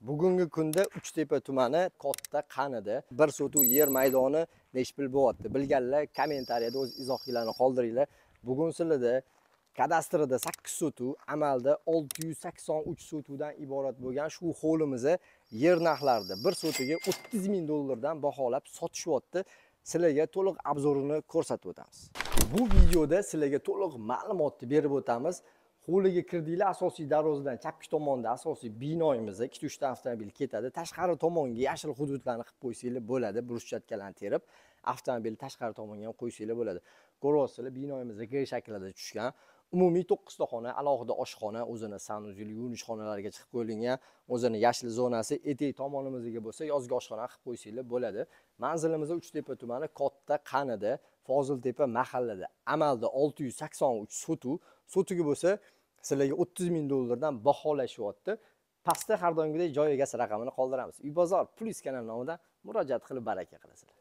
bugungi kunda uchtepa tumani katta qanida bir sotuv yer maydoni nechi pul bo'lyapti. Bilganlar kommentariyada o'z izohinglarni qoldiringlar. Bugun sizlarda kadastrida sakkiz sotuv amalda olti yuz sakson uch sotuvdan iborat bo'lgan shu hovlimizni yer narxlarida bir sotiga o'ttiz ming dollardan baholab sotishyapti. Sizlarga to'liq obzorini ko'rsatib o'tamiz. Bu videoda sizlarga to'liq ma'lumotni berib o'tamiz. Hovliga kirdinglar asosiy darvozadan chapki tomonda asosiy binoyimiz ikkita uchta avtomobil ketadi. Tashqari tomonga yashil hududlarni qilib qo'ysanglar bo'ladi bruschatkalarini terib avtomobilni tashqari tomonga ham qo'ysanglar bo'ladi. Ko'ryapsizlar binoyimizda g shaklida tushgan. Umumiy to'qqizta xona alohida oshxona o'zini sanuzel yuvinish xonalariga chiqib qo'yilgan o'zini yashil zonasi etak tomonimizga bo'lsa yozgi oshxona qilib qo'ysanglar bo'ladi. Manzilimiz uchtepa tumani katta qanida foziltepa mahallada amalda olti yuz sakson uch sotuv sotugi bo'lsa sizlarga o'ttiz ming dollardan baholashyapti pastda har doimgidek joy egasi raqamini qoldiramiz. Uy bozor plyus kanal nomidan murojaat qilib baraka qilasizlar.